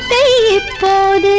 உலகத்தை இப்போது